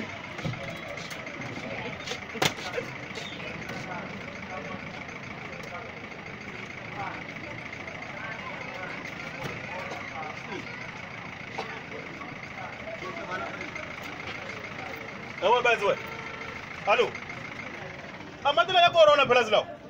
kuhle yabona benziwe hallo amatela yakorona phela zilawo